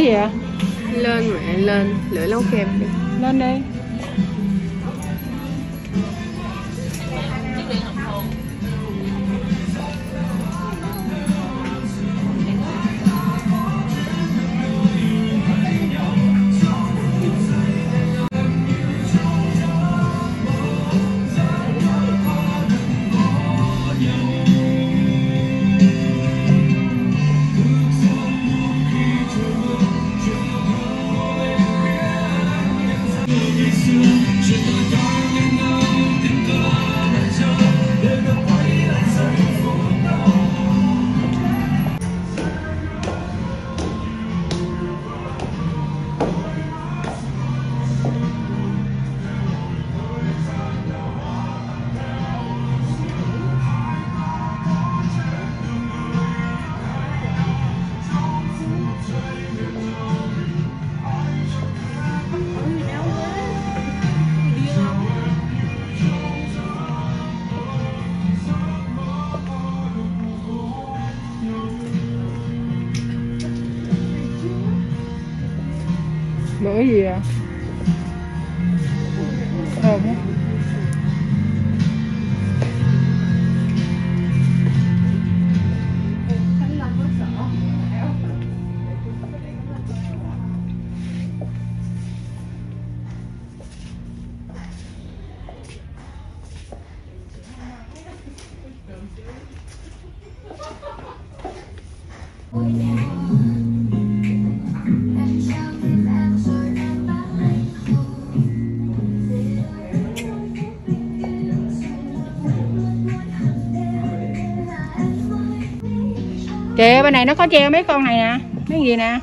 gì ạ? À? Lên mẹ, lên, lửa lâu kem kìa Lên đi 这一次，真的痛。Bữa cái gì à? Thơm á. Kìa bên này nó có treo mấy con này nè. Mấy gì nè?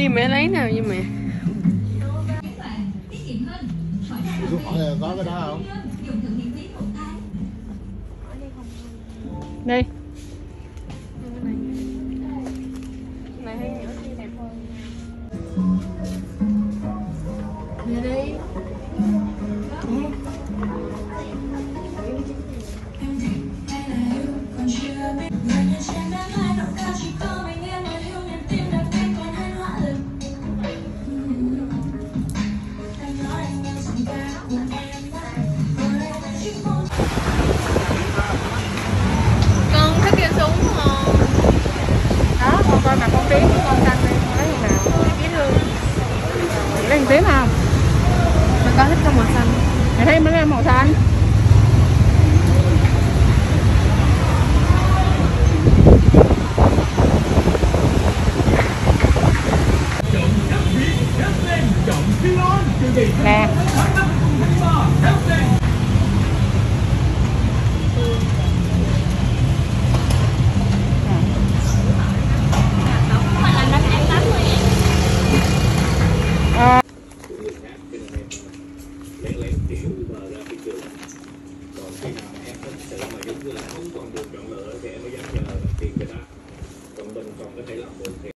Đi mẹ lấy nào như mẹ đây hỏi là có cái đó không? Đi con con tím con căng đi gì nào dễ thương Lấy thằng tím không? mình có thích con màu xanh Mày thấy mấy cái màu xanh khi nào em có sự mà giống như là không còn được chọn lựa thì em mới dám chờ tiền người ta còn mình còn có thể làm được thì